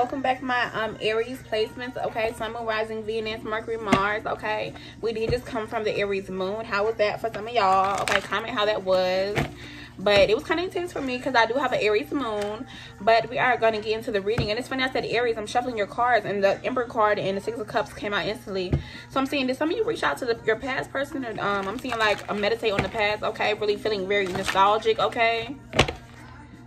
welcome back my um aries placements okay sun moon rising venus mercury mars okay we did just come from the aries moon how was that for some of y'all okay comment how that was but it was kind of intense for me because I do have an Aries moon. But we are going to get into the reading. And it's funny, I said Aries, I'm shuffling your cards, and the Emperor card and the Six of Cups came out instantly. So I'm seeing, did some of you reach out to the, your past person? Or, um, I'm seeing like a meditate on the past, okay? Really feeling very nostalgic, okay?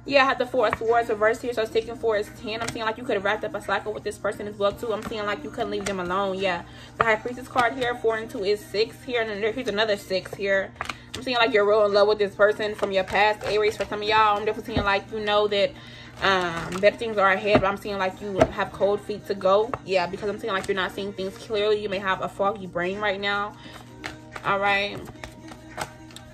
Yeah, I have the four of swords reversed here, so taking four is ten. I'm seeing like you could have wrapped up a cycle with this person as well too. I'm seeing like you couldn't leave them alone. Yeah, the high priestess card here, four and two is six here, and then here's another six here. I'm seeing like you're real in love with this person from your past Aries. For some of y'all, I'm definitely seeing like you know that um better things are ahead but i'm seeing like you have cold feet to go yeah because i'm seeing like you're not seeing things clearly you may have a foggy brain right now all right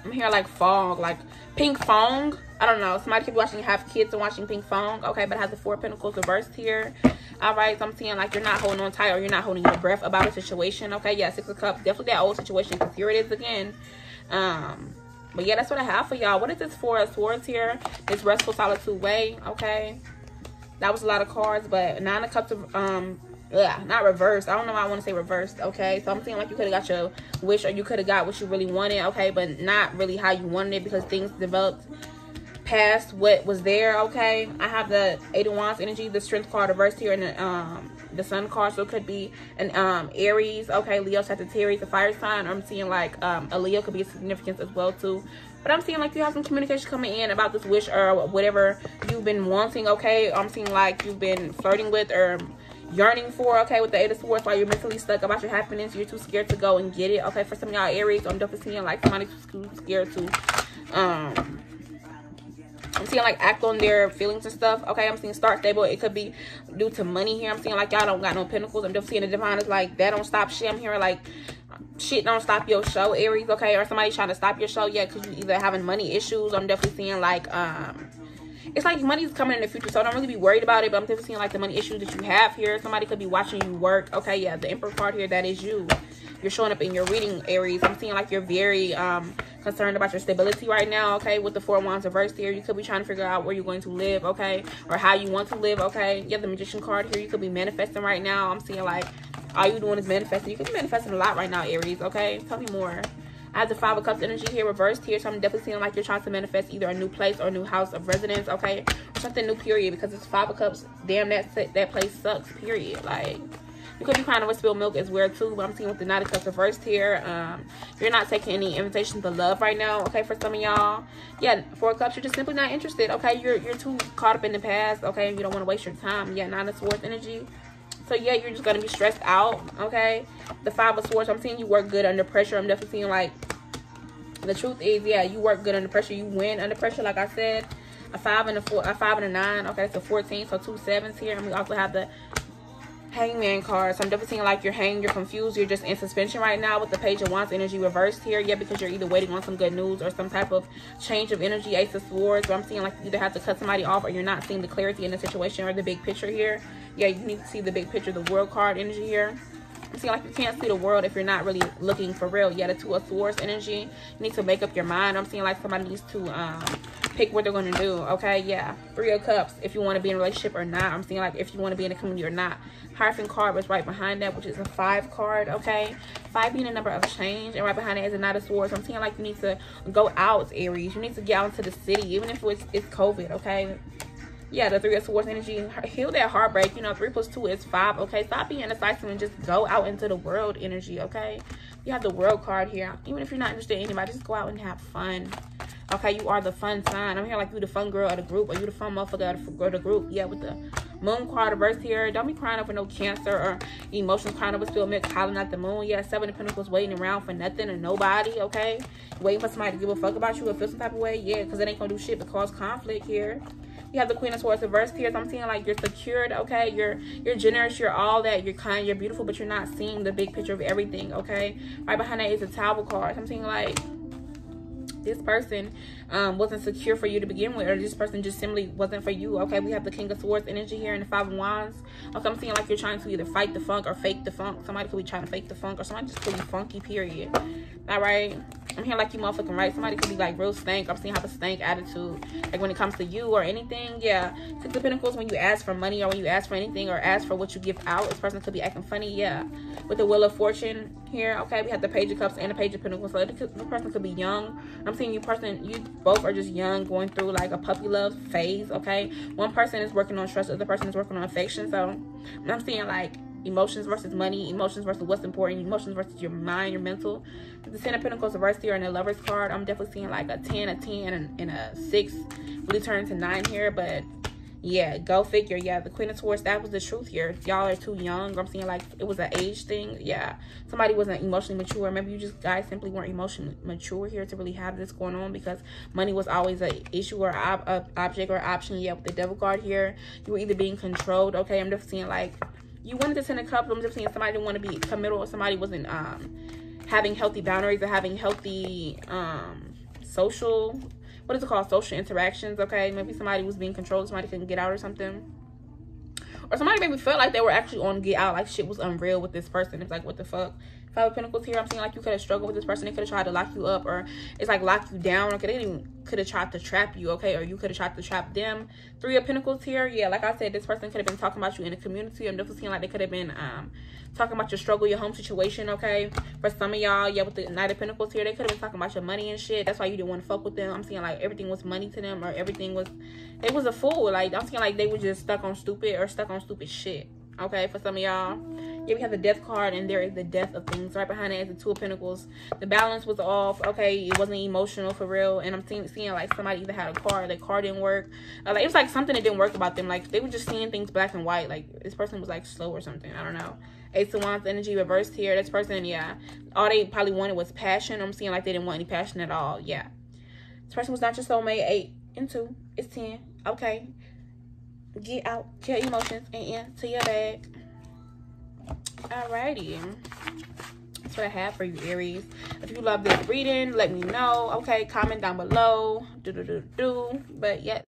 i'm here like fog like pink fong I don't know. Somebody could be watching, have kids and watching Pink Fong. Okay, but it has the Four Pentacles reversed here. All right, so I'm seeing like you're not holding on tight or you're not holding your breath about a situation. Okay, yeah, Six of Cups. Definitely that old situation because here it is again. Um, but yeah, that's what I have for y'all. What is this Four of Swords here? This Restful Solitude Way. Okay, that was a lot of cards, but Nine of Cups of, um, yeah, not reversed. I don't know why I want to say reversed. Okay, so I'm seeing like you could have got your wish or you could have got what you really wanted. Okay, but not really how you wanted it because things developed past what was there okay? I have the eight of wands energy the strength card reversed here and the um the sun card so it could be an um aries okay? Leo sagittarius the fire sign. I'm seeing like um a leo could be a significance as well too. But i'm seeing like you have some communication coming in about this wish or whatever you've been wanting okay? I'm seeing like you've been flirting with or yearning for okay with the eight of swords while you're mentally stuck about your happiness. You're too scared to go and get it okay? For some of y'all aries i'm definitely seeing like somebody too scared to um I'm seeing like act on their feelings and stuff. Okay, I'm seeing start stable. It could be due to money here. I'm seeing like y'all don't got no pentacles. I'm just seeing the divine is like that don't stop shit. I'm hearing like shit don't stop your show, Aries. Okay, or somebody trying to stop your show. Yeah, because you either having money issues. I'm definitely seeing like um it's like money's coming in the future, so I don't really be worried about it. But I'm definitely seeing like the money issues that you have here. Somebody could be watching you work. Okay, yeah, the Emperor card here, that is you. You're showing up in your reading, Aries. I'm seeing like you're very um concerned about your stability right now, okay? With the Four Wands reversed here, you could be trying to figure out where you're going to live, okay? Or how you want to live, okay? Have the Magician card here. You could be manifesting right now. I'm seeing like all you're doing is manifesting. You could be manifesting a lot right now, Aries, okay? Tell me more. I have the Five of Cups energy here reversed here. So I'm definitely seeing like you're trying to manifest either a new place or a new house of residence, okay? Or something new, period. Because it's Five of Cups. Damn, that, that place sucks, period. Like you could be crying over spilled milk as well too. But I'm seeing with the Knight of Cups reversed here. Um, you're not taking any invitations to love right now. Okay, for some of y'all. Yeah, Four of Cups, you're just simply not interested. Okay, you're you're too caught up in the past. Okay, And you don't want to waste your time. Yeah, Nine of Swords energy. So yeah, you're just gonna be stressed out. Okay, the Five of Swords. I'm seeing you work good under pressure. I'm definitely seeing like the truth is, yeah, you work good under pressure. You win under pressure, like I said. A five and a four, a five and a nine. Okay, that's a 14. So two sevens here. And we also have the hangman card so i'm definitely seeing like you're hanging you're confused you're just in suspension right now with the page of wands energy reversed here yeah because you're either waiting on some good news or some type of change of energy ace of swords i'm seeing like you either have to cut somebody off or you're not seeing the clarity in the situation or the big picture here yeah you need to see the big picture the world card energy here I'm seeing like you can't see the world if you're not really looking for real. Yeah, the two of swords energy. You need to make up your mind. I'm seeing like somebody needs to um pick what they're going to do. Okay, yeah. Three of cups if you want to be in a relationship or not. I'm seeing like if you want to be in a community or not. Hierophant card was right behind that, which is a five card, okay? Five being a number of change, and right behind it is a knight of swords. I'm seeing like you need to go out, Aries. You need to get out into the city, even if it's, it's COVID, okay? Yeah, the three of swords energy, heal that heartbreak. You know, three plus two is five, okay? Stop being indecisive and just go out into the world energy, okay? You have the world card here. Even if you're not interested in anybody, just go out and have fun. Okay, you are the fun sign. I'm here like you the fun girl of the group or you the fun motherfucker of the group. Yeah, with the moon card reversed here. Don't be crying over no cancer or emotions crying over spilled milk, hollering at the moon. Yeah, seven of pentacles waiting around for nothing or nobody, okay? Waiting for somebody to give a fuck about you or feel some type of way. Yeah, because it ain't gonna do shit but cause conflict here. You have the Queen of Swords reversed here. So I'm seeing like you're secured, okay? You're you're generous, you're all that, you're kind, you're beautiful, but you're not seeing the big picture of everything, okay? Right behind that is a Tower card. So I'm seeing like this person um, wasn't secure for you to begin with, or this person just simply wasn't for you. Okay, we have the King of Swords energy here and the Five of Wands. Okay, I'm seeing like you're trying to either fight the funk or fake the funk. Somebody could be trying to fake the funk, or somebody just could be funky, period. All right, I'm hearing like you motherfucking right. Somebody could be like real stank. I'm seeing have a stank attitude, like when it comes to you or anything. Yeah, Six of Pentacles when you ask for money or when you ask for anything or ask for what you give out, this person could be acting funny. Yeah, with the Wheel of Fortune here. Okay, we have the Page of Cups and the Page of Pentacles. So this person could be young. I'm seeing you person, you both are just young, going through like a puppy love phase. Okay, one person is working on trust, the other person is working on affection. So I'm seeing like emotions versus money, emotions versus what's important, emotions versus your mind, your mental. The Ten of Pentacles reversed here and the Lover's card, I'm definitely seeing like a 10, a 10, and, and a 6 really turn to 9 here, but yeah, go figure. Yeah, the Queen of Swords, that was the truth here. Y'all are too young. I'm seeing like it was an age thing. Yeah, somebody wasn't emotionally mature. Maybe you just guys simply weren't emotionally mature here to really have this going on because money was always an issue or ob object or option. Yeah, with the Devil card here, you were either being controlled. Okay, I'm just seeing like you wanted to send a couple. I'm just seeing somebody didn't want to be committal or somebody wasn't um having healthy boundaries or having healthy um social what is it called? Social interactions okay? Maybe somebody was being controlled somebody couldn't get out or something or somebody maybe felt like they were actually on get out like shit was unreal with this person it's like what the fuck five of pentacles here i'm seeing like you could have struggled with this person they could have tried to lock you up or it's like lock you down or could even could have tried to trap you okay or you could have tried to trap them three of pentacles here yeah like i said this person could have been talking about you in the community i'm definitely seeing like they could have been um talking about your struggle, your home situation, okay? For some of y'all, yeah, with the Knight of Pentacles here, they could have been talking about your money and shit. That's why you didn't want to fuck with them. I'm seeing like everything was money to them or everything was, it was a fool. Like, I'm seeing like they were just stuck on stupid or stuck on stupid shit, okay? For some of y'all. Yeah, we have the death card and there is the death of things. Right behind it. it is the two of pentacles. The balance was off. Okay, it wasn't emotional for real. And I'm seeing, seeing like somebody either had a car, the car didn't work. Uh, like it was like something that didn't work about them. Like they were just seeing things black and white. Like this person was like slow or something. I don't know. Ace of Wands energy reversed here. This person, yeah, all they probably wanted was passion. I'm seeing like they didn't want any passion at all. Yeah. This person was not your soulmate. Eight and two. It's ten. Okay. Get out your emotions and into your bag. Alrighty. That's what I have for you, Aries. If you love this reading, let me know. Okay, comment down below. Do do do do. But yeah.